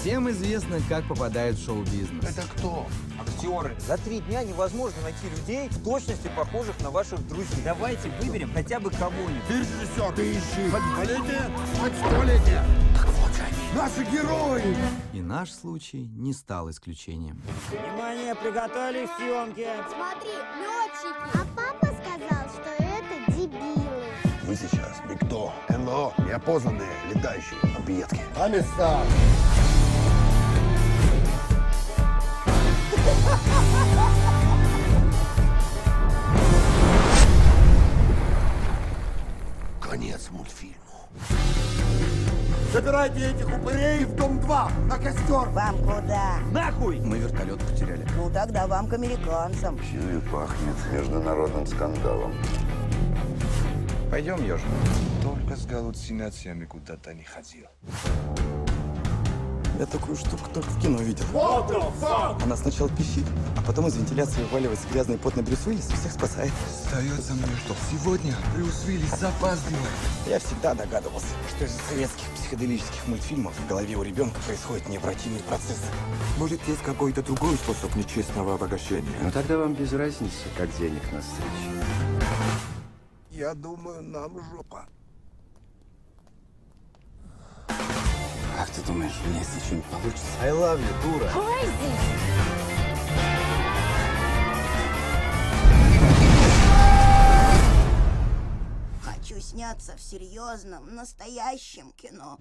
Всем известно, как попадают в шоу-бизнес. Это кто? Актеры. За три дня невозможно найти людей в точности похожих на ваших друзей. Давайте выберем хотя бы кого-нибудь. Ты режиссер. Ты ищи. Хоть столетие. Так вот же они. Наши герои. И наш случай не стал исключением. Внимание, приготовились к съемке. Смотри, летчики. А папа сказал, что это дебилы. Вы сейчас никто. НЛО. Неопознанные летающие объедки. По местам. Конец мультфильму. Забирайте этих упырей в дом 2 на костер. Вам куда? Нахуй! Мы вертолет потеряли. Ну тогда вам к американцам. Чую, пахнет международным скандалом. Пойдем, ежик. Только с галлюцинациями куда-то не ходил. Я такую штуку только в кино видел. Она сначала пищит, а потом из вентиляции вываливается грязный потный Брюс Уиллис и всех спасает. Сдается мне, что сегодня Брюс Уиллис запаздывает. Я всегда догадывался, что из советских психоделических мультфильмов в голове у ребенка происходят необратимые процессы. Может, есть какой-то другой способ нечестного обогащения? Ну тогда вам без разницы, как денег на встрече. Я думаю, нам жопа. Ты думаешь, у меня если что-нибудь получится? I love you, дура. Хочу сняться в серьезном, настоящем кино.